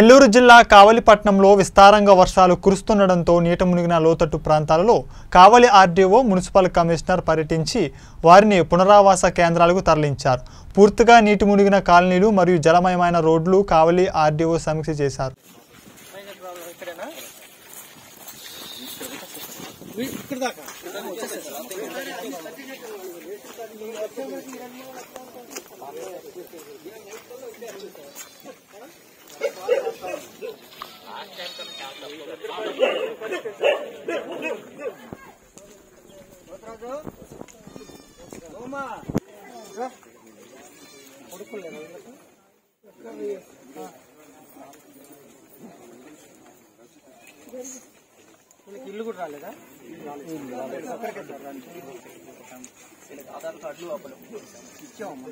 నెల్లూరు జిల్లా కావలిపట్నంలో విస్తారంగా వర్షాలు కురుస్తుండటంతో నీట మునిగిన లోతట్టు ప్రాంతాలలో కావలి ఆర్డీఓ మున్సిపల్ కమిషనర్ పర్యటించి వారిని పునరావాస కేంద్రాలకు తరలించారు. పూర్తిగా నీటి మునిగిన కాలనీలు మరియు జలమయమైన రోడ్లు కావలి ఆర్డీఓ సమీక్ష చేశారు. ఇక్కడ దాకా వీళ్ళకి ఇల్లు కూడా రాలేదా ఆధార్ కార్డులు ఇచ్చామమ్మా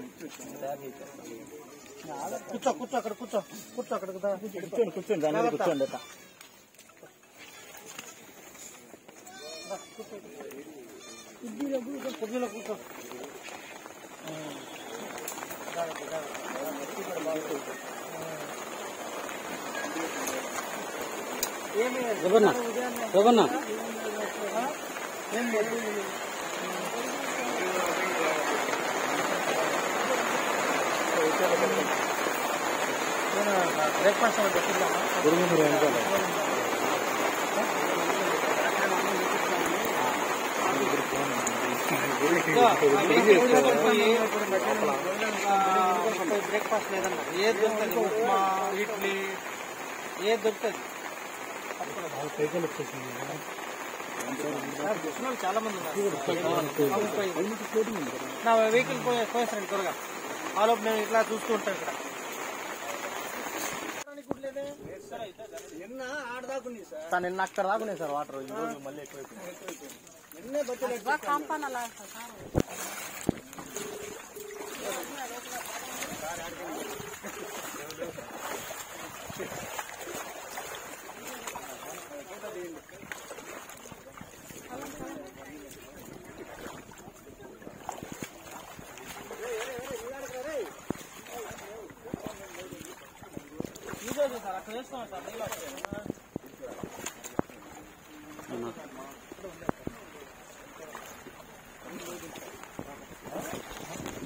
కూర్చో కూర్చో అక్కడ కూర్చో కూర్చో అక్కడ కూర్చోండి కూర్చోండి దాని మీద కూర్చోండి అట్లా. కుర్చీలో కూర్చో కుర్చీలో కూర్చో రవణ రవణ బ్రేక్ఫాస్ట్ ఏమైనా పెట్టిద్దామా బ్రేక్ఫాస్ట్ లేదన్నా ఏది దొరుకుతుంది ఉప్మా ఇడ్లీ ఏది దొరుకుతుంది తెలిసిన వాళ్ళు చాలా మంది నా వెహికల్ పోయి పోయేస్తాను త్వరగా ఆలోపు నేను ఇట్లా చూస్తూ ఉంటాను ఇక్కడ నిన్న అక్కడ దాకున్నాయి సార్ వాటర్ ఈ రోజు మళ్ళీ ఎక్కువైపోయింది. నిన్నే సార్.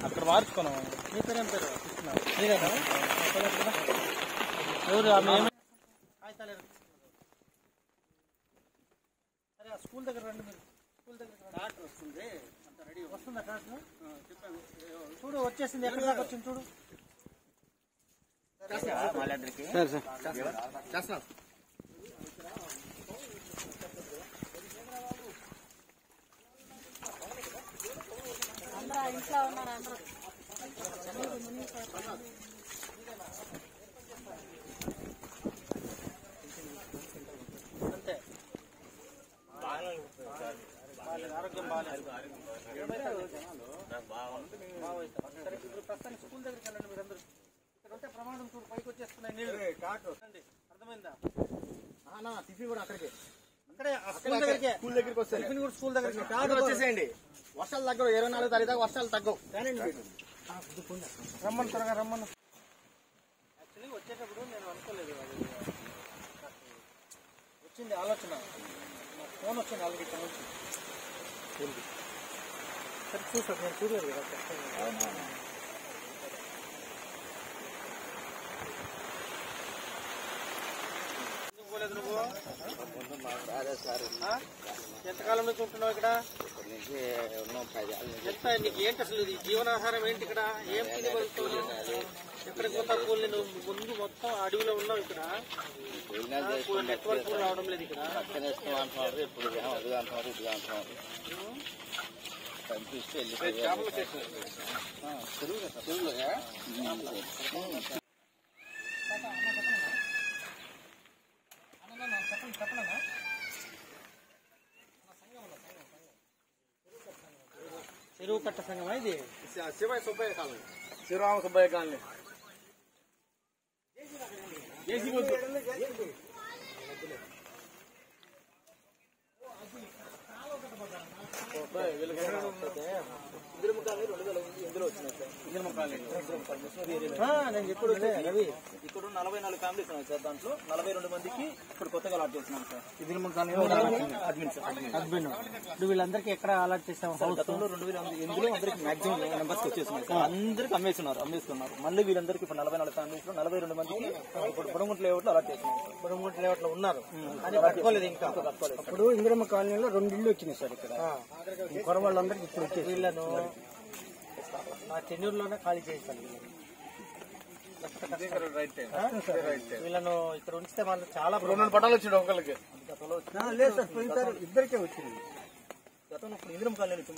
అక్కడ మార్చుకున్నాం మీ పేరేం పేరు? మీరేనా? ఎవరు. సరే ఆ స్కూల్ దగ్గర రండి మీరు. స్కూల్ దగ్గర డాక్టర్ వస్తుంది. అంత రెడీ వస్తుందా డాక్టర్ చెప్పాను. చూడు వచ్చేసింది. ఎక్కడ దాకా వచ్చింది చూడు? సార్ సార్ అంతే బాగాలేదు. ఆరోగ్యం బాగాలేదు ఇప్పుడు ప్రస్తుతానికి స్కూల్ దగ్గరికి వెళ్ళండి మీరందరూ ప్రమాదం చూడు పైకి వచ్చేస్తున్నాయి నీళ్ళు. అర్థమైందా? టిఫిన్ కూడా అక్కడికి. అక్కడే స్కూల్ దగ్గరికి. స్కూల్ దగ్గరికి వస్తే. టిఫిన్ కూడా స్కూల్ దగ్గరికి. కాదు వచ్చేసేయండి. వర్షాలు తగ్గవు ఇరవై నాలుగు తారీఖు దాకా వర్షాలు తగ్గవు. రమ్మని త్వరగా రమ్మను. యాక్చువల్లీ వచ్చేటప్పుడు నేను అనుకోలేదు అది. వచ్చింది ఆలోచన. నాకు ఫోన్ వచ్చింది ఆల్రెడీ ఇక్కడ నుంచి. సరే చూసాను నేను చూడలేదు కదా. పోలేదు నువ్వు? ఎంతకాలం నుంచి ఉంటున్నావు ఇక్కడ? ఎంత? నీకు ఏంటి అసలు ఇది జీవనాధారం ఏంటి ఇక్కడ? ఏం తిని బతుకుతావు? ఎక్కడికి పోతావు? కూలి నువ్వు ముందు మొత్తం అడవిలో ఉన్నావు ఇక్కడ. నెట్వర్క్ రావడం లేదు ఇక్కడ. చెరువు కట్ట సంఘమా ఇది Shivayya Subbaiah colony Srirama Subbaiah colony AC నేను ఇప్పుడు రవి. ఇక్కడ నలభై నాలుగు ఫ్యామిలీస్ ఉన్నాయి సార్ దాంట్లో. నలభై రెండు మందికి ఇప్పుడు కొత్తగా అలాట్ చేస్తున్నాం sir. Admin sir admin. Husband ఇప్పుడు వీళ్ళందరికీ ఎక్కడ అలాట్ చేసాము? గతంలో రెండు వేల ఎనిమిదిలో అందరికి మాక్సిమం నెంబర్స్ వచ్చేసినాయి సార్? అందరికి అమ్మేస్తున్నారు అమ్మేస్తున్నారు. మళ్ళీ వీళ్ళందరికీ ఇప్పుడు నలభై నాలుగు ఫ్యామిలీస్లో నలభై రెండు మందికి ఇప్పుడు పొడగుంట లేఅవుట్ అలాట్ చేస్తున్నాం సార్ బుడమూట లేఅవుట్లో ఉన్నారు. అని కట్టుకోలేదు ఇంకా. ఇప్పుడు ఇందిరమ్మ కాలనీలో రెండు ఇల్లు వచ్చినాయి సార్ ఇక్కడ. కొర వాళ్ళందరికీ ఇప్పుడు వీళ్ళను నా చెన్నూరులోనే ఖాళీ చేస్తాను వీళ్ళను ఇక్కడ ఉంచితే వాళ్ళు చాలా పటాలు వచ్చిండు ఒకరికి లేదు సార్ పోయినసారి ఇద్దరికే వచ్చింది. గతంలో ఇప్పుడు ఇందిరం కాలనీ నుంచి